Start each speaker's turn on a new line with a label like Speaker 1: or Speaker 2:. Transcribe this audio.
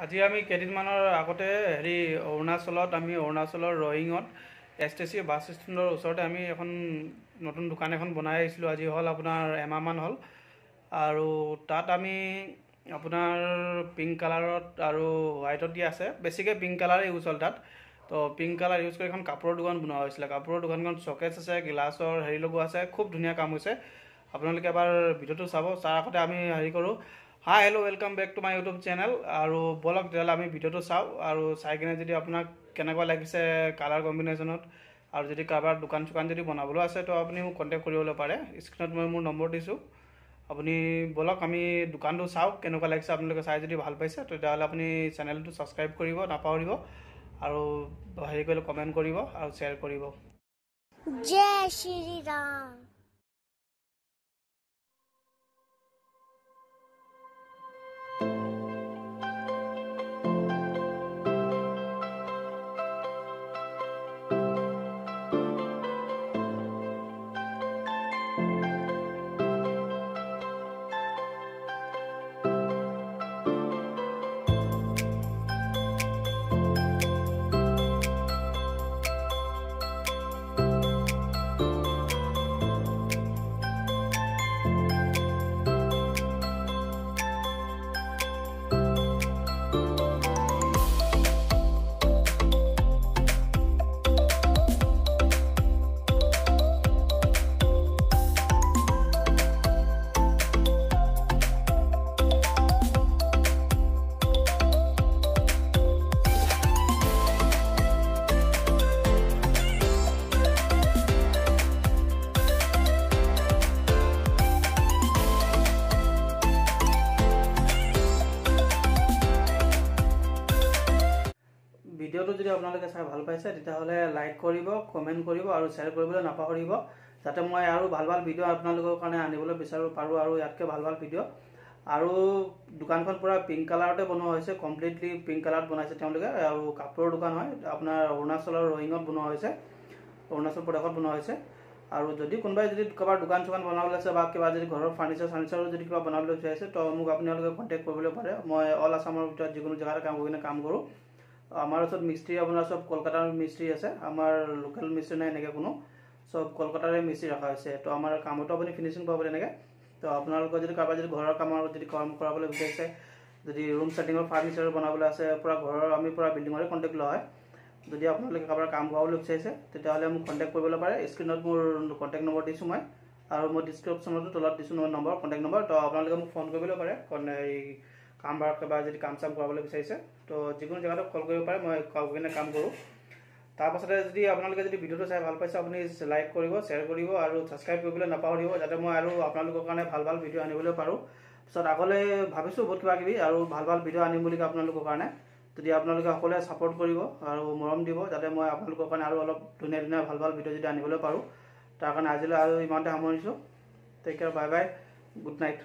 Speaker 1: আজি আমি কেইদিনমানৰ আগতে হেৰি অৰুণাচলত আমি অৰুণাচলৰ ৰয়িঙত এছ টি চি বাছ ষ্টেণ্ডৰ ওচৰতে আমি এখন নতুন দোকান এখন বনাই আহিছিলোঁ। আজি হ'ল আপোনাৰ এমাহমান হ'ল। আৰু তাত আমি আপোনাৰ পিংক কালাৰত আৰু হোৱাইটত দিয়া আছে। বেছিকৈ পিংক কালাৰে ইউজ হ'ল তাত। তো পিংক কালাৰ ইউজ কৰি এখন কাপোৰৰ দোকান বনোৱা হৈছিলে। কাপোৰৰ দোকানখন চকেছ আছে গিলাচৰ হেৰি লগোৱা আছে। খুব ধুনীয়া কাম হৈছে। আপোনালোকে এবাৰ ভিডিঅ'টো চাব। তাৰ আগতে আমি হেৰি কৰোঁ। Hi hello' welcome back to my YouTube channel আৰু ব'লক তেতিয়াহ'লে আমি ভিডিঅ'টো চাওঁ আৰু চাই কিনে যদি আপোনাক কেনেকুৱা লাগিছে কালাৰ কম্বিনেশ্যনত আৰু যদি কাৰোবাৰ দোকান চোকান যদি বনাবলৈ আছে তো আপুনি মোক কণ্টেক্ট কৰিবলৈ পাৰে স্ক্ৰীণত মই মোৰ নম্বৰ দিছোঁ আপুনি ব'লক আমি দোকানটো চাওক কেনেকুৱা লাগিছে আপোনালোকে চাই যদি ভাল পাইছে তেতিয়াহ'লে আপুনি চেনেলটো ছাবস্ক্ৰাইব কৰিব নাপাহৰিব আৰু হেৰি কৰিলে কমেণ্ট কৰিব আৰু শ্বেয়াৰ কৰিব
Speaker 2: জয় শ্ৰীৰাম
Speaker 1: ভিডিঅ'টো যদি আপোনালোকে চাই ভাল পাইছে তেতিয়াহ'লে লাইক কৰিব কমেণ্ট কৰিব আৰু শ্বেয়াৰ কৰিবলৈ নাপাহৰিব। যাতে মই আৰু ভাল ভাল ভিডিঅ' আপোনালোকৰ কাৰণে আনিবলৈ বিচাৰোঁ পাৰোঁ আৰু ইয়াতকৈ ভাল ভাল ভিডিঅ' আৰু দোকানখন পূৰা পিংক কালাৰতে বনোৱা হৈছে কমপ্লিটলি পিংক কালাৰত বনাইছে তেওঁলোকে। আৰু কাপোৰৰ দোকান হয় আপোনাৰ অৰুণাচলৰ ৰয়িঙত বনোৱা হৈছে অৰুণাচল প্ৰদেশত বনোৱা হৈছে। আৰু যদি কোনোবাই যদি কাৰোবাৰ দোকান চোকান বনাবলৈ আছে বা কিবা যদি ঘৰৰ ফাৰ্নিচাৰ চাৰ্নিচাৰো যদি কিবা বনাবলৈ বিচাৰিছে তো মোক আপোনালোকে কণ্টেক্ট কৰিবলৈ পাৰে। মই অল আছামৰ ভিতৰত যিকোনো জেগাতে কাম কৰি কিনে কাম কৰোঁ। আমাৰ ওচৰত মিস্ত্ৰী আপোনাৰ চব কলকাতাৰ মিস্ত্ৰী আছে আমাৰ লোকেল মিস্ত্ৰী নাই এনেকৈ কোনো। চব কলকাতাৰে মিস্ত্ৰী ৰখা হৈছে। তো আমাৰ কামতো আপুনি ফিনিচিং পাব তেনেকৈ। তো আপোনালোকৰ যদি কাৰোবাৰ যদি ঘৰৰ কামৰ যদি কাম কৰাবলৈ বিচাৰিছে যদি ৰুম ছেটিঙৰ ফাৰ্নিচাৰ বনাবলৈ আছে পূৰা ঘৰৰ আমি পূৰা বিল্ডিঙৰে কণ্টেক্ট লোৱা হয়। যদি আপোনালোকে কাৰোবাৰ কাম কৰাবলৈ বিচাৰিছে তেতিয়াহ'লে মোক কণ্টেক্ট কৰিবলৈ পাৰে। স্ক্ৰীণত মোৰ কণ্টেক্ট নম্বৰ দিছোঁ মই। আৰু মই ডিছক্ৰিপশ্যনতো তলত দিছোঁ নম্বৰ কণ্টেক্ট নম্বৰ তো আপোনালোকে মোক ফোন কৰিবলৈ পাৰে। কাম বা কিবা যদি কাম চাম কৰাবলৈ বিচাৰিছে তো যিকোনো জেগাতে কল কৰিব পাৰে মই কল কৰি কিনে কাম কৰোঁ। তাৰপাছতে যদি আপোনালোকে যদি ভিডিঅ'টো চাই ভাল পাইছে আপুনি লাইক কৰিব শ্বেয়াৰ কৰিব আৰু ছাবস্ক্ৰাইব কৰিবলৈ নাপাহৰিব যাতে মই আৰু আপোনালোকৰ কাৰণে ভাল ভাল ভিডিঅ' আনিবলৈ পাৰোঁ। পিছত আগলৈ ভাবিছোঁ বহুত কিবা কিবি আৰু ভাল ভাল ভিডিঅ' আনিম বুলি আপোনালোকৰ কাৰণে। যদি আপোনালোকে সকলোৱে ছাপোৰ্ট কৰিব আৰু মৰম দিব যাতে মই আপোনালোকৰ কাৰণে আৰু অলপ ধুনীয়া ধুনীয়া ভাল ভাল ভিডিঅ' যদি আনিবলৈ পাৰোঁ। তাৰ কাৰণে আজিলৈ আৰু ইমানতে সামৰিছোঁ। Take care bye bye good night